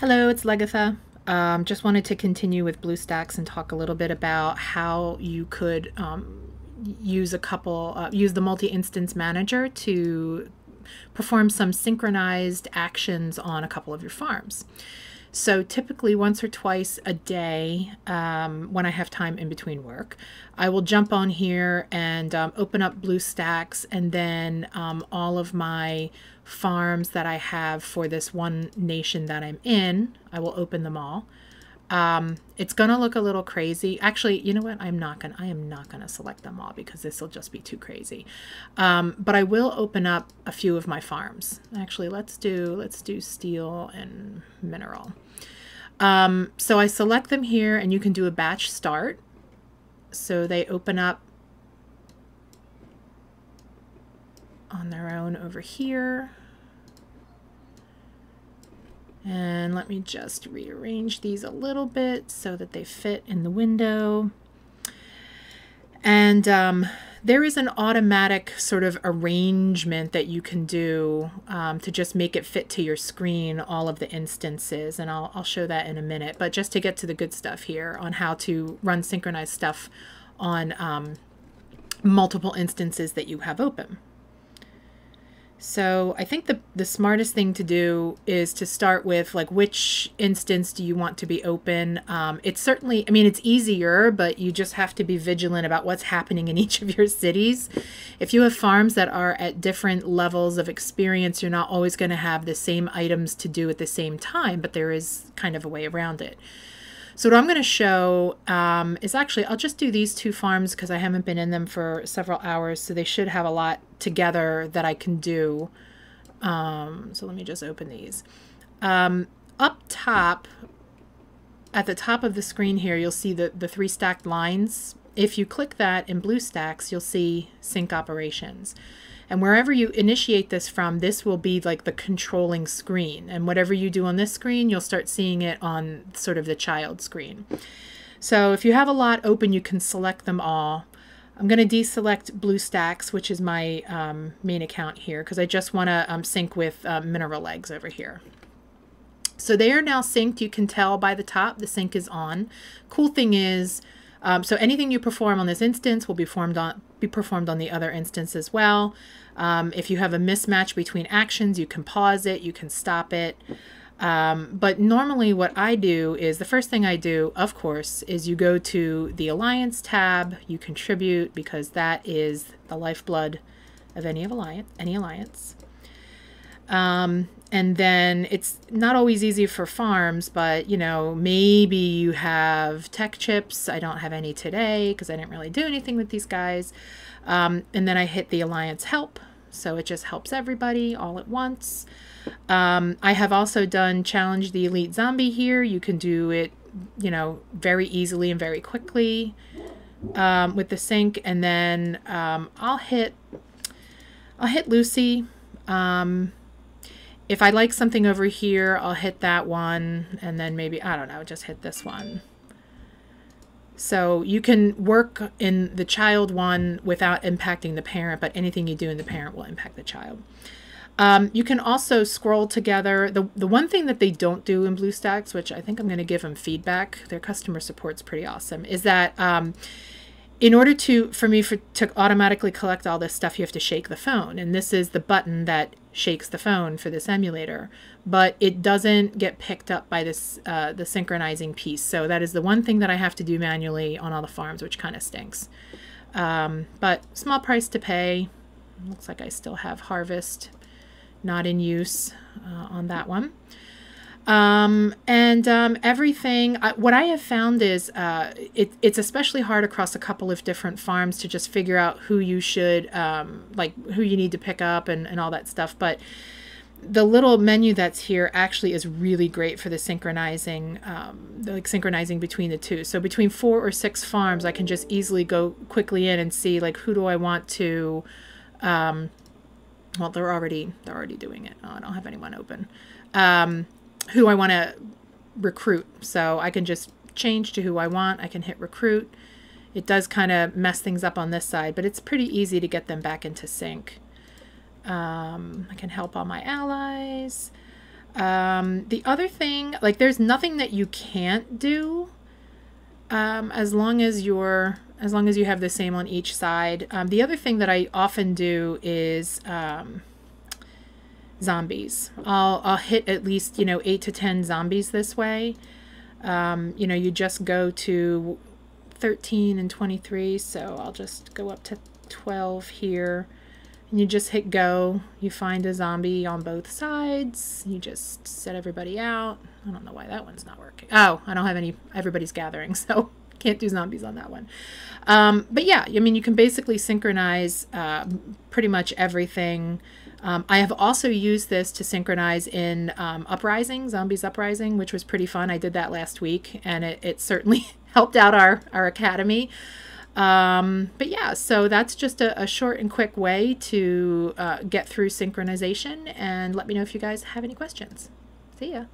Hello, it's Legatha. Um, just wanted to continue with BlueStacks and talk a little bit about how you could um, use a couple, uh, use the multi-instance manager to perform some synchronized actions on a couple of your farms. So typically once or twice a day, um, when I have time in between work, I will jump on here and um, open up BlueStacks and then um, all of my farms that I have for this one nation that I'm in, I will open them all. Um, it's gonna look a little crazy. Actually, you know what? I'm not gonna. I am not gonna select them all because this will just be too crazy. Um, but I will open up a few of my farms. Actually, let's do let's do steel and mineral. Um, so I select them here, and you can do a batch start. So they open up on their own over here. And let me just rearrange these a little bit so that they fit in the window. And um, there is an automatic sort of arrangement that you can do um, to just make it fit to your screen, all of the instances. And I'll, I'll show that in a minute. But just to get to the good stuff here on how to run synchronized stuff on um, multiple instances that you have open. So I think the, the smartest thing to do is to start with like which instance do you want to be open. Um, it's certainly, I mean, it's easier, but you just have to be vigilant about what's happening in each of your cities. If you have farms that are at different levels of experience, you're not always going to have the same items to do at the same time, but there is kind of a way around it. So what I'm going to show um, is actually, I'll just do these two farms because I haven't been in them for several hours, so they should have a lot together that I can do. Um, so let me just open these. Um, up top, at the top of the screen here, you'll see the, the three stacked lines. If you click that in BlueStacks, you'll see sync operations. And wherever you initiate this from, this will be like the controlling screen. And whatever you do on this screen, you'll start seeing it on sort of the child screen. So if you have a lot open, you can select them all. I'm going to deselect BlueStacks, which is my um, main account here, because I just want to um, sync with uh, Mineral Legs over here. So they are now synced. You can tell by the top the sync is on. Cool thing is, um, so anything you perform on this instance will be formed on be performed on the other instance as well. Um, if you have a mismatch between actions, you can pause it, you can stop it. Um, but normally what I do is the first thing I do, of course, is you go to the Alliance tab, you contribute because that is the lifeblood of any of alliance, any alliance. Um, and then it's not always easy for farms, but you know, maybe you have tech chips. I don't have any today because I didn't really do anything with these guys. Um, and then I hit the Alliance help. So it just helps everybody all at once. Um, I have also done challenge the elite zombie here. You can do it, you know, very easily and very quickly um, with the sync. And then um, I'll hit, I'll hit Lucy. Um, if I like something over here, I'll hit that one and then maybe, I don't know, just hit this one. So you can work in the child one without impacting the parent, but anything you do in the parent will impact the child. Um, you can also scroll together. The, the one thing that they don't do in BlueStacks, which I think I'm going to give them feedback, their customer support's pretty awesome, is that um, in order to for me for, to automatically collect all this stuff, you have to shake the phone. And this is the button that shakes the phone for this emulator, but it doesn't get picked up by this uh, the synchronizing piece. So that is the one thing that I have to do manually on all the farms, which kind of stinks. Um, but small price to pay. Looks like I still have harvest not in use uh, on that one. Um, and um, everything, I, what I have found is uh, it, it's especially hard across a couple of different farms to just figure out who you should, um, like who you need to pick up and, and all that stuff. But the little menu that's here actually is really great for the synchronizing, um, like synchronizing between the two. So between four or six farms, I can just easily go quickly in and see like who do I want to, um, well, they're already, they're already doing it. Oh, I don't have anyone open. Um, who I want to recruit. So I can just change to who I want. I can hit recruit. It does kind of mess things up on this side, but it's pretty easy to get them back into sync. Um, I can help all my allies. Um, the other thing, like, there's nothing that you can't do um, as long as you're as long as you have the same on each side. Um, the other thing that I often do is um, zombies. I'll, I'll hit at least, you know, 8 to 10 zombies this way. Um, you know, you just go to 13 and 23, so I'll just go up to 12 here. And you just hit go. You find a zombie on both sides. You just set everybody out. I don't know why that one's not working. Oh, I don't have any, everybody's gathering, so can't do zombies on that one. Um, but yeah, I mean, you can basically synchronize uh, pretty much everything. Um, I have also used this to synchronize in um, Uprising, Zombies Uprising, which was pretty fun. I did that last week, and it, it certainly helped out our, our academy. Um, but yeah, so that's just a, a, short and quick way to uh, get through synchronization, and let me know if you guys have any questions. See ya.